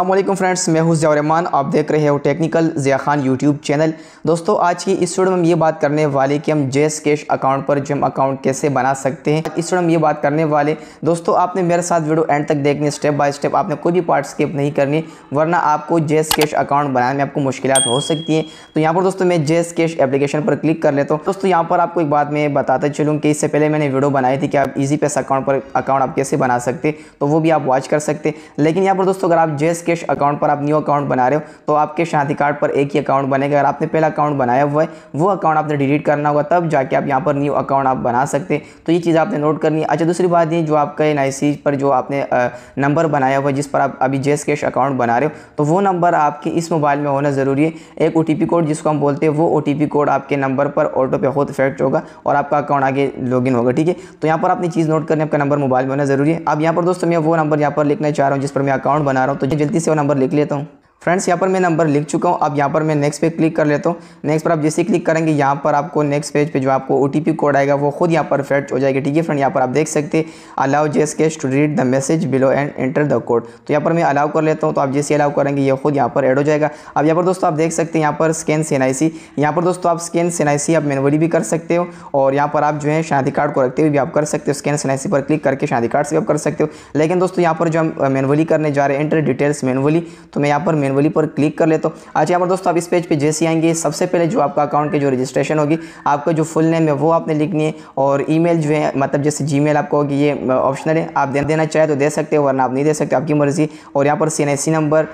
वालेकुम फ्रेंड्स, मैं हूँ ज़ियारमान आप देख रहे हो technical Zia Khan YouTube channel. दोस्तों, आज की इस वीडियो में हम ये बात करने वाले कि हम जेस कैश अकाउंट पर जो हम अकाउंट कैसे बना सकते हैं। इस वीडियो में ये बात करने वाले। दोस्तों, आपने मेरे साथ वीडियो एंड तक देखनी, स्टेप बाय स्टेप आपने कोई भी पार्ट स्किप नहीं करनी, वरना आपको जेस कैश अकाउंट बनाने में आपको मुश्किल हो सकती हैं। तो यहाँ पर दोस्तों, मैं जेस कैश एप्लीकेशन पर क्लिक कर लेता हूँ। दोस्तों, यहाँ पर आपको एक बात मैं बताता चलूँ कि इससे पहले मैंने वीडियो बनाई थी कि आप ईजी पैस अकाउंट पर अकाउंट आप कैसे बना सकते तो वो भी आप वॉच कर सकते लेकिन यहाँ पर दोस्तों, अगर आप जेस कैश अकाउंट पर आप न्यू अकाउंट बना रहे हो तो आपके शादी कार्ड पर एक ही अकाउंट बनेगा। अगर आपने पहला अकाउंट बनाया हुआ है, वो अकाउंट आपने डिलीट करना होगा, तब जाके आप यहाँ पर न्यू अकाउंट आप बना सकते हैं। तो ये चीज़ आपने नोट करनी है। अच्छा दूसरी बात ये, जो आपका एन पर जो आपने नंबर बनाया हुआ है, जिस पर आप अभी जेस कैश अकाउंट बना रहे हो तो वो नंबर आपके इस मोबाइल में होना ज़रूरी है। एक ओ कोड जिसको हम बोलते हैं, वो ओटीपी कोड आपके नंबर पर ऑटो पे खुद इफ़ेक्ट होगा और आपका अकाउंट आगे लॉगिन होगा, ठीक है? तो यहाँ पर अपनी चीज़ नोट करनी आपका नंबर मोबाइल में होना ज़रूरी है। अब यहाँ पर दोस्तों, मैं वो नंबर यहाँ पर लिखना चाह रहा हूँ, जिस पर मैं अकाउंट बना रहा हूँ तो जल्दी से वो नंबर लिख लेता हूँ। फ्रेंड्स यहाँ पर मैं नंबर लिख चुका हूँ अब यहाँ पर मैं नेक्स्ट पे क्लिक कर लेता हूँ नेक्स्ट पर आप जैसे क्लिक करेंगे यहाँ पर आपको नेक्स्ट पेज पे जो आपको ओटीपी कोड आएगा वो खुद यहाँ पर फेट हो जाएगा ठीक है फ्रेंड यहाँ पर आप देख सकते हैं allow JazzCash to read the message below and enter the code तो यहाँ पर मैं अलाउ कर लेता हूँ तो आप जैसे अलाउ करेंगे ये खुद यहाँ पर एड हो जाएगा अब यहाँ पर दोस्तों आप देख सकते हैं यहाँ पर स्कैन सेन आई सी यहाँ पर दोस्तों आप स्कैन सेन आई सी आप मैनुअली भी कर सकते हो और यहाँ पर आप जो है शादी कार्ड को रखते हुए भी आप कर सकते हो स्कैन सी पर क्लिक करके शादी कार्ड से भी आप कर सकते हो लेकिन दोस्तों यहाँ पर जो हम मैनुअली करने जा रहे हैं एंटर डिटेल्स मैनुअली तो मैं यहाँ पर मैनुअली पर क्लिक कर लेता हूँ आज यहाँ पर दोस्तों आप इस पेज पे जैसे आएँगे, सबसे पहले जो आपका अकाउंट की जो रजिस्ट्रेशन होगी, आपका जो फुल नेम है वो आपने लिखनी है और ईमेल जो है मतलब जैसे जीमेल आपको होगी, ये ऑप्शनल है। आप देना चाहे तो दे सकते हो, वरना आप नहीं दे सकते, आपकी मर्ज़ी। और यहाँ पर C number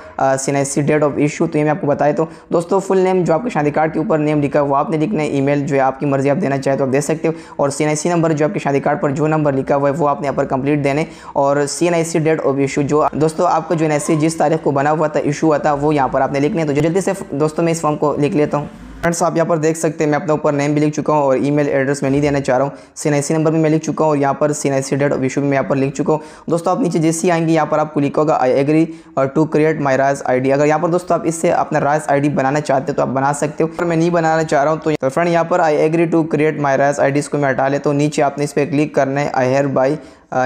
C date of issue तो ये मैं आपको बताया तो दोस्तों फुल नेम जो आपके शादी कार्ड के ऊपर नेम लिखा है, वो आपने लिखना है। ईमेल जो है आपकी मर्ज़ी, आप देना चाहे तो आप दे सकते हो। और सी नंबर जो आपके शादी कार्ड पर जो नंबर लिखा हुआ है, वो आपने यहाँ पर कंप्लीट देने। और सी डेट ऑफ़ इशू जो, दोस्तों आपका जो एन जिस तारीख को बना हुआ था इशू हुआ था, वो यहाँ पर आपने लिखने तो जल्दी से दोस्तों, मैं इस फॉर्म को लिख लेता हूँ। फ्रेंड्स आप यहाँ पर देख सकते हैं, मैं अपने ऊपर नेम भी लिख चुका हूँ और ईमेल एड्रेस मैं नहीं देना चाह रहा हूँ। सी नंबर भी मैं लिख चुका हूँ और यहाँ पर सी आई डेट इशू भी मैं यहाँ पर लिख चुका हूँ। दोस्तों, आप नीचे जैसे आएँगे, यहाँ पर आपको लिखा होगा आई एग्री और to create my rice I अगर यहाँ पर दोस्तों, आप इससे अपना राइस आई बनाना चाहते हो तो आप बना सकते हो। पर मैं नहीं बनाना चाह रहा हूँ तो फ्रेंड यहाँ पर I agree to create my rice आई इसको मैं हटा लेता हूँ। नीचे आपने इस पर क्लिक करना है I hereby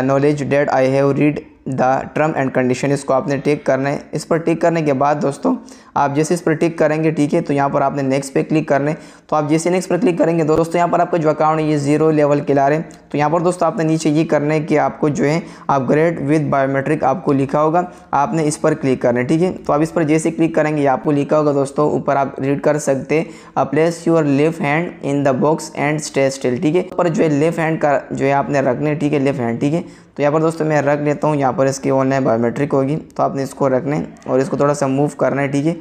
acknowledge that I have read the term and condition इसको आपने टिक करना है। इस पर टिक करने के बाद दोस्तों, आप जैसे इस पर टिक करेंगे, ठीक है तो यहाँ पर आपने नेक्स्ट पे क्लिक करने तो आप जैसे नेक्स्ट पर क्लिक करेंगे, दोस्तों, यहाँ पर आपका जो अकाउंट है, ये ज़ीरो लेवल के ला रहे हैं। तो यहाँ पर दोस्तों, आपने नीचे ये करना है कि आपको जो है अपग्रेड विद बायोमेट्रिक आपको लिखा होगा। आपने इस पर क्लिक करना है, ठीक है? तो आप इस पर जैसे क्लिक करेंगे आपको लिखा होगा दोस्तों, ऊपर आप रीड कर सकते हैं। Place your left hand in the box and stay still ठीक है? पर जो है लेफ़्ट हैंड का जो है, आपने रखना है, ठीक है लेफ़्ट हैंड ठीक है? तो यहाँ पर दोस्तों मैं रख लेता हूँ, यहाँ पर इसकी ऑनलाइन बायोमेट्रिक होगी तो आपने इसको रखना है और इसको थोड़ा सा मूव करना है, ठीक है?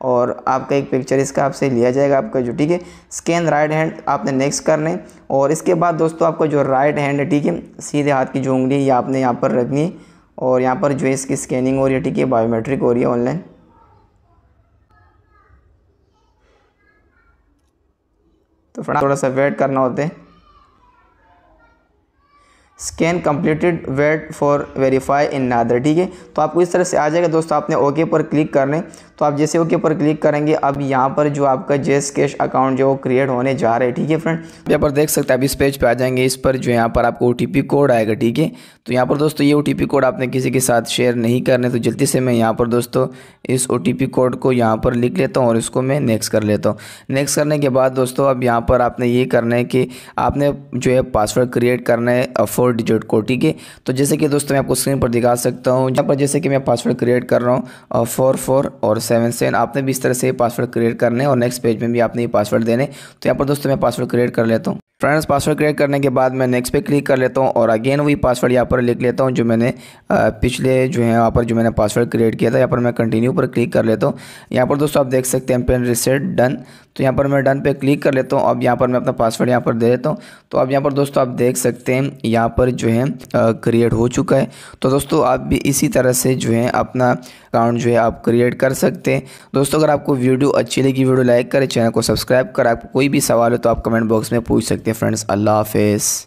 और आपका एक पिक्चर इसका आपसे लिया जाएगा आपका जो, ठीक है? स्कैन राइट हैंड आपने नेक्स्ट करना है और इसके बाद दोस्तों आपका जो राइट हैंड है, ठीक है? सीधे हाथ की जो उंगली ये आपने यहाँ पर रखनी है और यहाँ पर जो है इसकी स्कैनिंग हो रही है, ठीक है? बायोमेट्रिक हो रही है ऑनलाइन तो थोड़ा सा वेट करना होता है। Scan completed wait for verify in Nadar, ठीक है? तो आपको इस तरह से आ जाएगा। दोस्तों, आपने ओके पर क्लिक करने तो आप जैसे ओके पर क्लिक करेंगे, अब यहाँ पर जो आपका जेस कैश अकाउंट जो क्रिएट होने जा रहा है, ठीक है फ्रेंड? यहाँ पर देख सकते हैं अब इस पेज पे आ जाएँगे। इस पर जो यहाँ पर आपको ओटीपी कोड आएगा, ठीक है? तो यहाँ पर दोस्तों, ये ओटीपी कोड आपने किसी के साथ शेयर नहीं करने तो जल्दी से मैं यहाँ पर दोस्तों, इस ओटीपी कोड को यहाँ पर लिख लेता हूँ और इसको मैं नेक्स्ट कर लेता हूँ। नेक्स्ट करने के बाद दोस्तों, अब यहाँ पर आपने ये करना है कि आपने जो है पासवर्ड क्रिएट करना है फोर डिजिट को। ठीक है तो जैसे कि दोस्तों, मैं आपको स्क्रीन पर दिखा सकता हूँ। यहाँ पर जैसे कि मैं पासवर्ड क्रिएट कर रहा हूँ फोर फोर और सेवन सेवन आपने भी इस तरह से पासवर्ड क्रिएट करने और नेक्स्ट पेज में भी आपने ये पासवर्ड देने तो यहाँ पर दोस्तों, मैं पासवर्ड क्रिएट कर लेता हूँ। फ्रेंड्स पासवर्ड क्रिएट करने के बाद मैं नेक्स्ट पे क्लिक कर लेता हूँ और अगेन वही पासवर्ड यहाँ पर लिख लेता हूँ जो मैंने पिछले जो है यहाँ पर जो मैंने पासवर्ड क्रिएट किया था, यहाँ पर मैं कंटिन्यू पर क्लिक कर लेता हूँ। यहाँ पर दोस्तों आप देख सकते हैं पेन रिसेट डन तो यहाँ पर मैं डन पे क्लिक कर लेता हूँ। अब यहाँ पर मैं अपना पासवर्ड यहाँ पर दे देता हूँ। तो अब यहाँ पर दोस्तों आप देख सकते हैं यहाँ पर जो है क्रिएट हो चुका है। तो दोस्तों आप भी इसी तरह से जो है अपना अकाउंट जो है आप क्रिएट कर सकते हैं। दोस्तों अगर आपको वीडियो अच्छी लगी, वीडियो लाइक करें, चैनल को सब्सक्राइब करें। आपको कोई भी सवाल हो तो आप कमेंट बॉक्स में पूछ सकते फ्रेंड्स अल्लाह हाफिज़